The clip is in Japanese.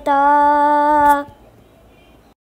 た